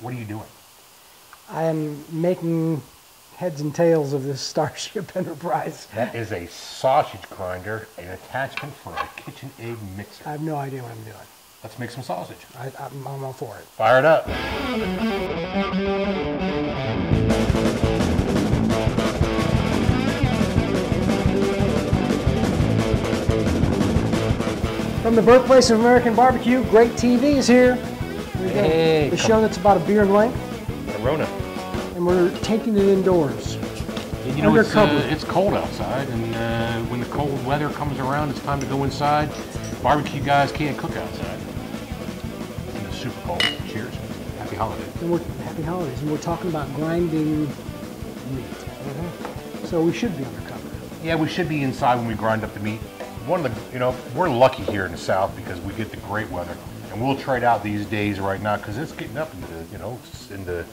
What are you doing? I am making heads and tails of this Starship Enterprise. That is a sausage grinder, an attachment for a KitchenAid mixer. I have no idea what I'm doing. Let's make some sausage. I, I'm, I'm all for it. Fire it up. From the birthplace of American barbecue, GrateTV is here. Here we go. Hey, the come- show that's about a beer in length, Corona. and we're taking it indoors. You know, it's, uh, Undercover. it's cold outside, and uh, when the cold weather comes around, it's time to go inside. Barbecue guys can't cook outside. It's super cold. Cheers. Happy holidays. And we're happy holidays, and we're talking about grinding meat. Mm-hmm. So we should be undercover. Yeah, we should be inside when we grind up the meat. One of the, you know, we're lucky here in the South because we get the great weather, and we'll trade out these days right now because it's getting up into the, you know, in the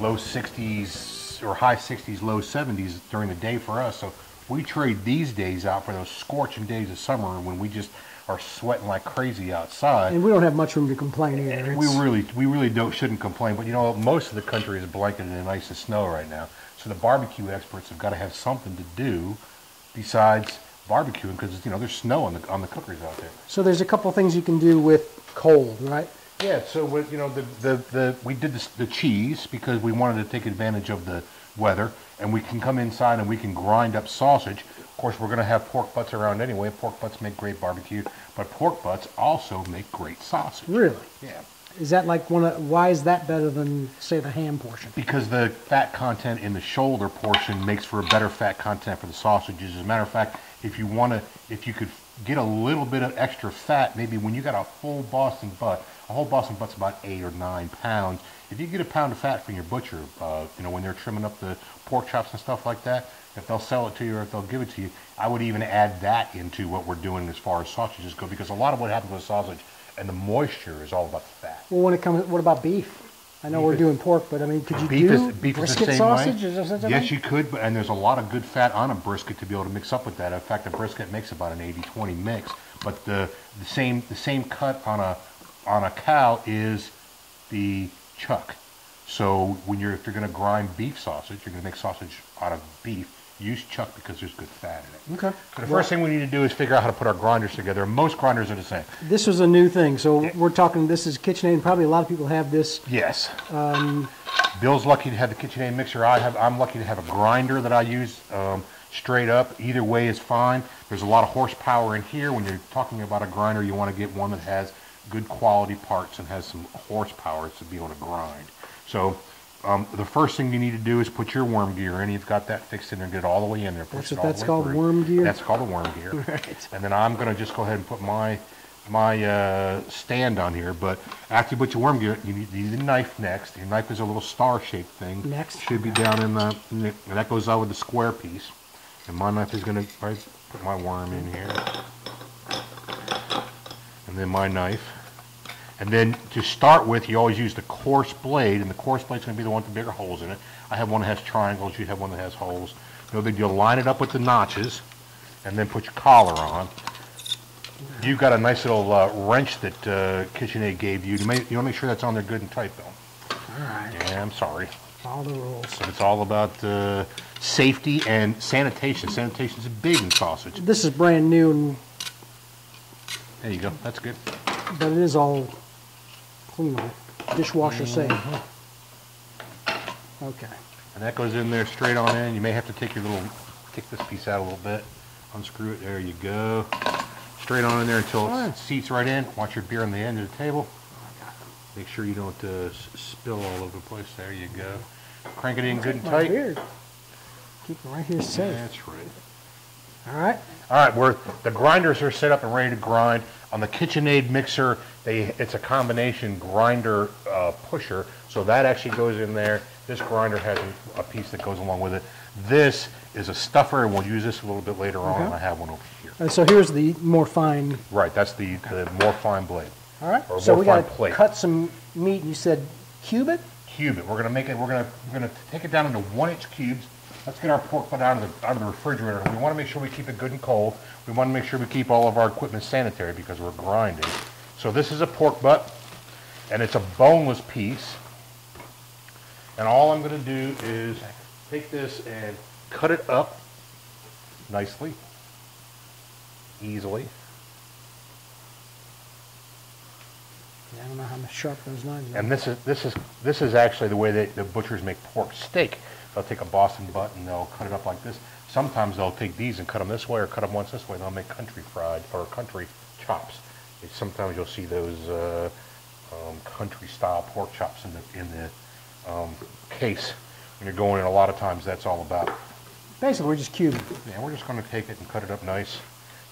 low 60s or high 60s, low 70s during the day for us. So we trade these days out for those scorching days of summer when we just are sweating like crazy outside. And we don't have much room to complain either. We really, we really don't shouldn't complain, but you know, most of the country is blanketed in ice and snow right now. So the barbecue experts have got to have something to do besides barbecuing because you know there's snow on the on the cookers out there. So there's a couple things you can do with cold, right? Yeah, so you know the, the, the we did this, the cheese because we wanted to take advantage of the weather, and we can come inside and we can grind up sausage. Of course, we're going to have pork butts around anyway. Pork butts make great barbecue, but pork butts also make great sausage. Really? Yeah. Is that like one of, why is that better than, say, the ham portion? Because the fat content in the shoulder portion makes for a better fat content for the sausages. As a matter of fact, if you want to, if you could get a little bit of extra fat, maybe when you got a full Boston butt, a whole Boston butt's about eight or nine pounds. If you get a pound of fat from your butcher, uh, you know, when they're trimming up the pork chops and stuff like that, if they'll sell it to you or if they'll give it to you, I would even add that into what we're doing as far as sausages go, because a lot of what happens with sausage and the moisture is all about the fat. Well, when it comes, what about beef? I know Beef we're is- doing pork, but I mean, could you beef do is beef brisket is the same sausage? way. Is yes, thing? you could, but- and there's a lot of good fat on a brisket to be able to mix up with that. In fact, a brisket makes about an 80-20 mix. But the the same the same cut on a on a cow is the chuck. So when you're if you're going to grind beef sausage, you're going to make sausage out of beef. Use chuck because there's good fat in it. Okay. So the first thing we need to do is figure out how to put our grinders together. Most grinders are the same. This was a new thing, so we're talking. This is KitchenAid. and Probably a lot of people have this. Yes. Bill's lucky to have the KitchenAid mixer. I have. I'm lucky to have a grinder that I use um, straight up. Either way is fine. There's a lot of horsepower in here. When you're talking about a grinder, you want to get one that has good quality parts and has some horsepower to be able to grind. So. Um, the first thing you need to do is put your worm gear in. You've got that fixed in there. Get it all the way in there. That's what that's called, through. worm gear? That's called a worm gear. Right. And then I'm going to just go ahead and put my my uh, stand on here. But after you put your worm gear, you need, you need a knife next. Your knife is a little star-shaped thing. Next. Should be down in the, in the- and that goes out with the square piece. And my knife is going to put my worm in here. And then my knife. And then to start with, you always use the coarse blade, and the coarse blade's going to be the one with the bigger holes in it. I have one that has triangles. You have one that has holes. No big deal. Line it up with the notches, and then put your collar on. You've got a nice little uh, wrench that uh, KitchenAid gave you. You, may, you want to make sure that's on there good and tight, though. All right. Yeah, I'm sorry. All the rules. It's all about uh, safety and sanitation. Sanitation is big in sausage. This is brand new, and There you go. That's good. but it is all clean, dishwasher safe. Okay. And that goes in there straight on in. You may have to take your little, take this piece out a little bit, unscrew it. There you go. Straight on in there until it seats right in. Watch your beer on the end of the table. Make sure you don't uh, spill all over the place. There you go. Crank it in good and tight. beard. Keep it right here safe. That's right. All right. All right, we're, the grinders are set up and ready to grind. On the KitchenAid mixer, they, it's a combination grinder uh, pusher, so that actually goes in there. This grinder has a, a piece that goes along with it. This is a stuffer, and we'll use this a little bit later on, Okay. I have one over here. And so here's the more fine. Right, that's the, the more fine blade. All right. So we got to cut some meat. You said cube it. Cube it. We're gonna make it. We're gonna we're gonna take it down into one-inch cubes. Let's get our pork butt out of the out of the refrigerator. We want to make sure we keep it good and cold. We want to make sure we keep all of our equipment sanitary because we're grinding. So this is a pork butt, and it's a boneless piece. And all I'm gonna do is take this and cut it up nicely, easily. I don't know how sharp those knives are. And this is, this is, this is actually the way that the butchers make pork steak. They'll take a Boston butt and they'll cut it up like this. Sometimes they'll take these and cut them this way or cut them once this way. They'll make country fried or country chops. And Sometimes you'll see those uh, um, country style pork chops in the, in the um, case when you're going in. A lot of times that's all about. Basically, we're just cubing. Yeah, we're just going to take it and cut it up nice.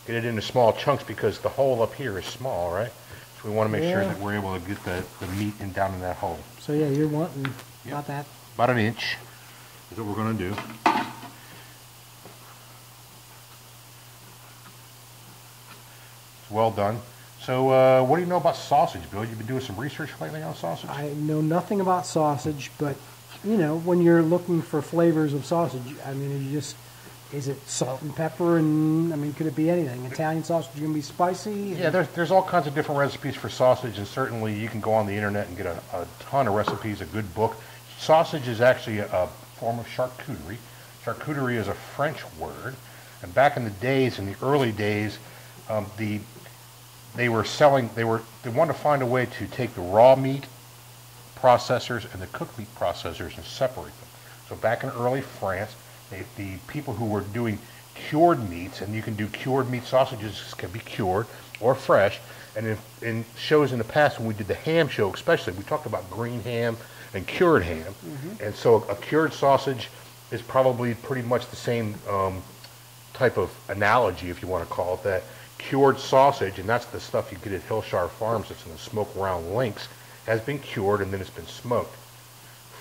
Get it into small chunks because the hole up here is small, right? So we want to make sure that we're able to get the, the meat in down in that hole. So yeah, you're wanting Yep. about that. About an inch is what we're going to do. It's well done. So uh, what do you know about sausage, Bill? You've been doing some research lately on sausage? I know nothing about sausage, but you know, when you're looking for flavors of sausage, I mean, you just is it salt and pepper, and I mean, could it be anything? Italian sausage gonna be spicy? Yeah, there's, there's all kinds of different recipes for sausage, and certainly you can go on the internet and get a, a ton of recipes, a good book. Sausage is actually a form of charcuterie. Charcuterie is a French word, and back in the days, in the early days, um, the they were selling, they were they wanted to find a way to take the raw meat processors and the cooked meat processors and separate them. So back in early France, they, the people who were doing cured meats, and you can do cured meat sausages can be cured or fresh. And in, in shows in the past, when we did the ham show, especially, we talked about green ham and cured ham. And so a cured sausage is probably pretty much the same um, type of analogy, if you want to call it that. Cured sausage, and that's the stuff you get at Hillshire Farms that's in the smoke round links, has been cured and then it's been smoked.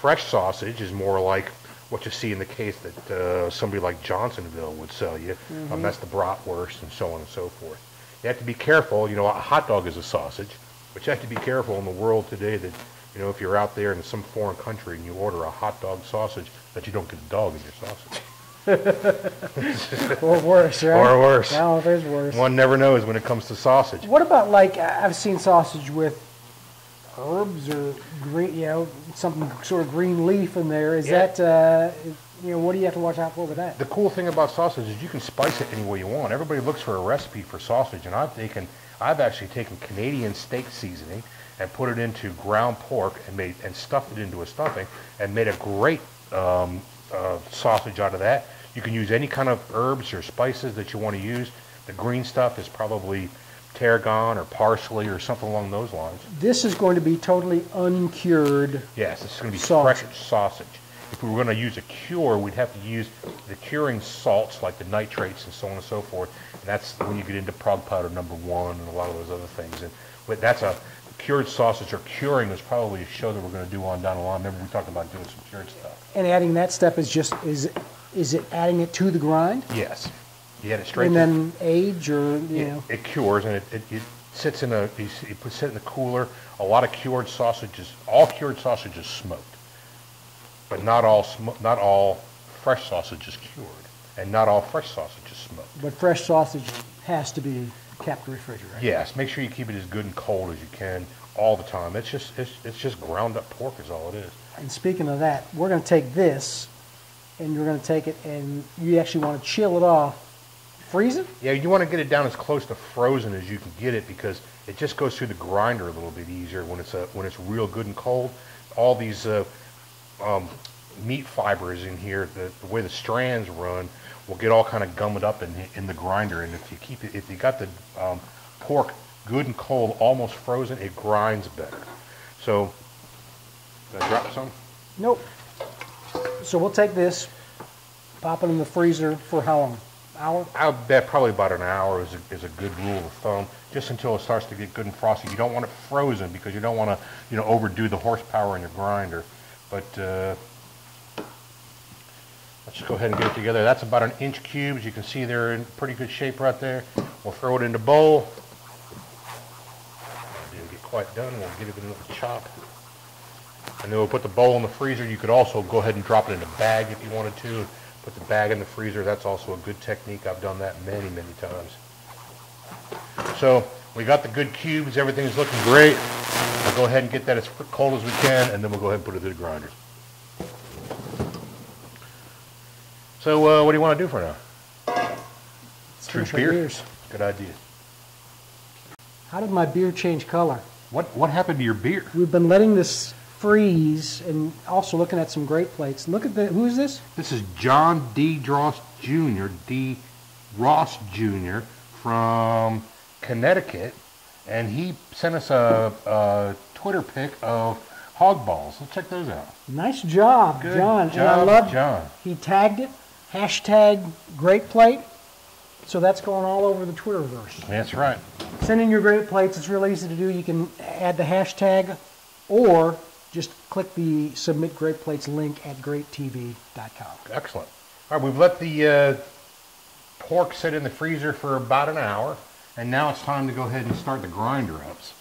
Fresh sausage is more like what you see in the case that uh, somebody like Johnsonville would sell you. Um, that's the bratwurst and so on and so forth. You have to be careful. You know, a hot dog is a sausage, but you have to be careful in the world today that, you know, if you're out there in some foreign country and you order a hot dog sausage, that you don't get a dog in your sausage. or worse, right? Or worse. No, there's worse. One never knows when it comes to sausage. What about like I've seen sausage with herbs or green, you know, something sort of green leaf in there. Is Yeah. that uh, you know what do you have to watch out for with that? The cool thing about sausage is you can spice it any way you want. Everybody looks for a recipe for sausage, and I've taken, I've actually taken Canadian steak seasoning and put it into ground pork and made and stuffed it into a stuffing and made a great um, uh, sausage out of that. You can use any kind of herbs or spices that you want to use. The green stuff is probably tarragon or parsley or something along those lines. This is going to be totally uncured. Yes, it's going to be Sausage. fresh sausage. If we were going to use a cure, we'd have to use the curing salts like the nitrates and so on and so forth. And that's when you get into Prague powder number one and a lot of those other things. And that's a cured sausage or curing is probably a show that we're going to do on down the line. Remember we talked about doing some cured stuff. And adding that step is just is is it adding it to the grind Yes, you add it straight. and to- then age or you it, know it cures and it, it, it sits in a you, put it in the cooler. A lot of cured sausages, all cured sausages smoked, but not all sm- not all fresh sausage is cured, and not all fresh sausage is smoked. but fresh sausage has to be kept refrigerated. Yes, make sure you keep it as good and cold as you can all the time. It's just it's, it's just ground up pork is all it is. And speaking of that, we're going to take this and you're going to take it and you actually want to chill it off, freeze it. Yeah, you want to get it down as close to frozen as you can get it because it just goes through the grinder a little bit easier when it's a, when it's real good and cold. All these uh, um, meat fibers in here, the, the way the strands run, will get all kind of gummed up in the, in the grinder. And if you keep it, if you got the um, pork good and cold, almost frozen, it grinds better. So, did I drop some? Nope. So we'll take this, pop it in the freezer for how long? Hour? I bet probably about an hour is a, is a good rule of thumb, just until it starts to get good and frosty. You don't want it frozen because you don't want to, you know, overdo the horsepower in your grinder. But uh, let's just go ahead and get it together. That's about an inch cubes. You can see they're in pretty good shape right there. We'll throw it in the bowl. Didn't get quite done. We'll give it another chop. And then we'll put the bowl in the freezer. You could also go ahead and drop it in a bag if you wanted to. Put the bag in the freezer. That's also a good technique. I've done that many, many times. So we got the good cubes. Everything's looking great. We'll go ahead and get that as cold as we can, and then we'll go ahead and put it through the grinders. So, uh, what do you want to do for now? Truth beer? beers. Good idea. How did my beer change color? What What happened to your beer? We've been letting this freeze and also looking at some GratePlates. Look at the, who is this? This is John D. Ross Jr. D. Ross Jr. from Connecticut, and he sent us a, a Twitter pic of hog balls. Let's check those out. Nice job, Good John. and I job, love John. He tagged it, hashtag GratePlate. So that's going all over the Twitterverse. That's right. Send in your great plates. It's real easy to do. You can add the hashtag or just click the submit GratePlates link at gratetv.com. Excellent. All right, we've let the uh, pork sit in the freezer for about an hour, and now it's time to go ahead and start the grinder ups.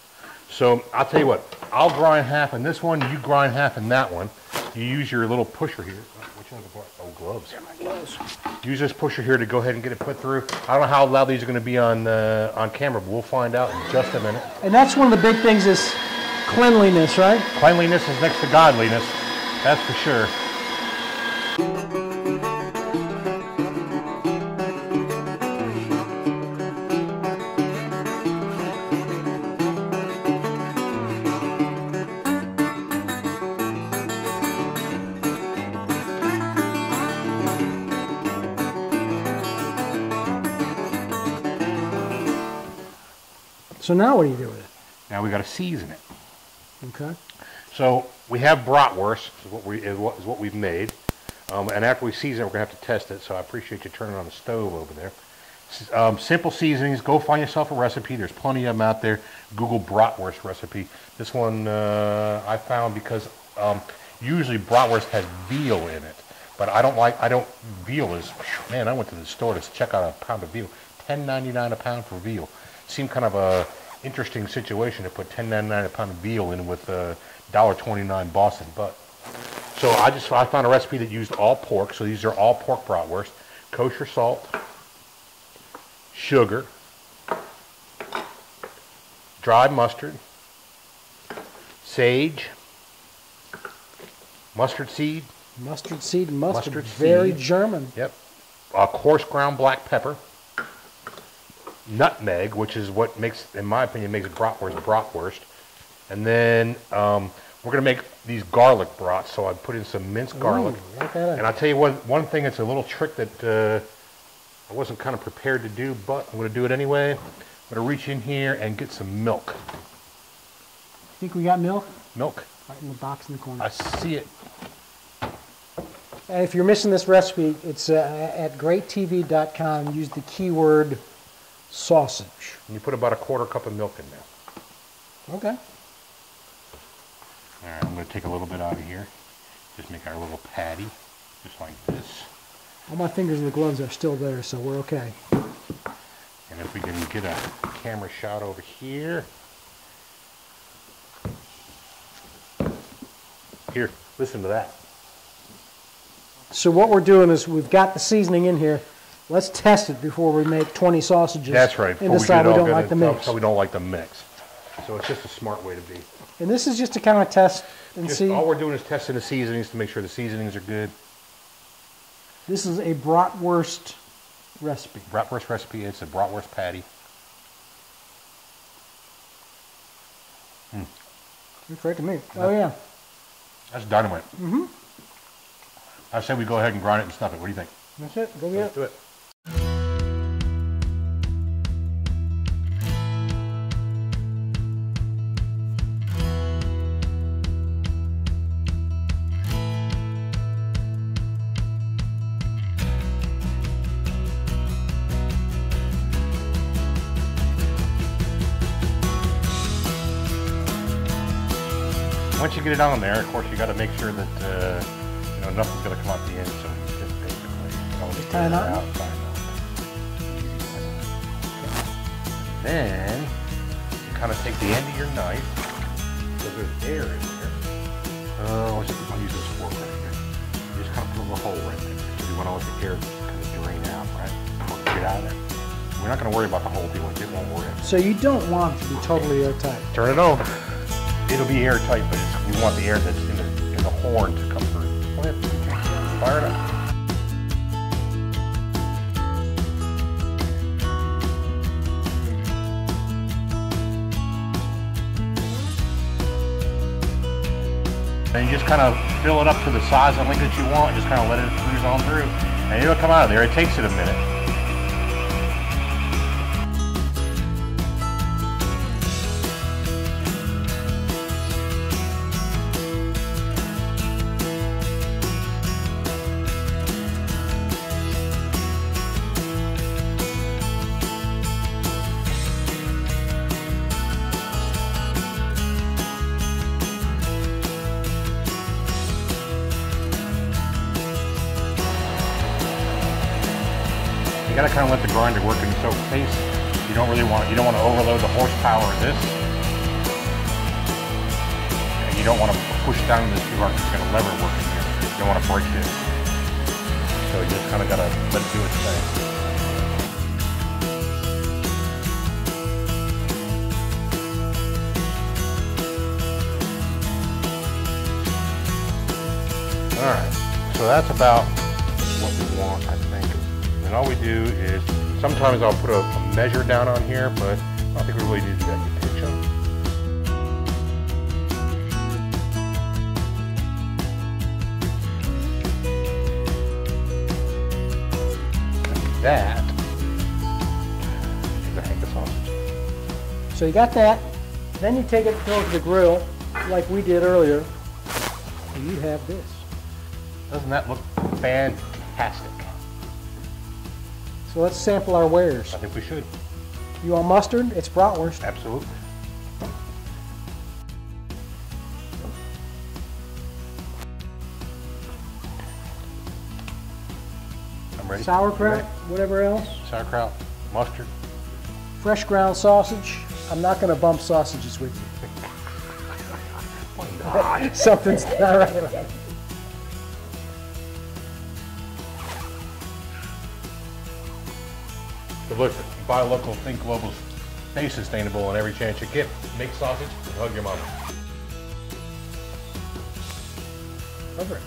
So I'll tell you what, I'll grind half in this one, you grind half in that one. You use your little pusher here. Which one's the Oh, gloves. Gloves. Use this pusher here to go ahead and get it put through. I don't know how loud these are going to be on uh, on camera, but we'll find out in just a minute. And that's one of the big things is cleanliness, right? Cleanliness is next to godliness, that's for sure. So now what do you do with it? Now we got to season it. Okay. So we have bratwurst, is what we is what, is what we've made, um, and after we season it, we're gonna have to test it. So I appreciate you turning on the stove over there. Um, simple seasonings. Go find yourself a recipe. There's plenty of them out there. Google bratwurst recipe. This one uh, I found because um, usually bratwurst has veal in it, but I don't like. I don't. Veal is man. I went to the store to check out a pound of veal. Ten ninety nine a pound for veal. Seemed kind of a interesting situation to put ten ninety nine a pound of veal in with uh, dollar twenty nine Boston butt. So I just I found a recipe that used all pork. So these are all pork bratwurst, kosher salt, sugar, dry mustard, sage, mustard seed. Mustard seed, mustard. Mustard Very seed. German. Yep. A coarse ground black pepper. Nutmeg, which is what makes, in my opinion, makes bratwurst bratwurst. And then um, we're going to make these garlic brats. So I put in some minced garlic. Ooh, look at it. And I'll tell you one, one thing, it's a little trick that uh, I wasn't kind of prepared to do, but I'm going to do it anyway. I'm going to reach in here and get some milk. Think we got milk? Milk. Right in the box in the corner. I see it. And if you're missing this recipe, it's uh, at gratetv.com. Use the keyword sausage. And you put about a quarter cup of milk in there. Okay. All right, I'm going to take a little bit out of here. Just make our little patty, just like this. All my fingers in the gloves are still there, so we're okay. And if we can get a camera shot over here. Here, listen to that. So what we're doing is we've got the seasoning in here. Let's test it before we make 20 sausages. That's right. And before decide get we don't like the mix. So we don't like the mix. So it's just a smart way to be. And this is just to kind of test and Just see. all we're doing is testing the seasonings to make sure the seasonings are good. This is a bratwurst recipe. Bratwurst recipe, it's a bratwurst patty. Looks great to me. Oh yeah. That's dynamite. Mm-hmm. I say we go ahead and grind it and stuff it. What do you think? That's it. Go get Let's it. do it. Once you get it on there, of course, you got to make sure that uh, you know nothing's going to come out the end. So you just basically you Just tie knot? out, tie a knot. Then you kind of take the end of your knife because there's air in here. Uh, I'll, use this fork right here. You just kind of put a little hole right there because you want to let the air kind of drain out, right? Get out of there. We're not going to worry about the hole. People it won't worry. So you don't want it to be totally airtight. Turn it over. It'll be airtight, but you want the air that's in the, in the horn to come through. Go ahead, fire it up. And you just kind of fill it up to the size and length that you want. Just kind of let it cruise on through. And it'll come out of there. It takes it a minute. Gotta kind of let the grinder work in its own pace. You don't really want you don't want to overload the horsepower of this. And you don't want to push down this too hard it's got a lever working here. You don't want to break this. So you just kind of gotta let it do its thing. Alright, so that's about And all we do is, sometimes I'll put a, a measure down on here, but I don't think we really need to do that. You pitch them. That is a hank of sausage. So you got that. Then you take it, throw it to the grill, like we did earlier, and you have this. Doesn't that look fantastic? So let's sample our wares. I think we should. You want mustard? It's bratwurst. Absolutely. I'm ready. Sauerkraut, Ready? whatever else. Sauerkraut, mustard. Fresh ground sausage. I'm not going to bump sausages with you. Something's not right. Buy local, think global, stay sustainable, and every chance you get, make sausage hug your mama. Over.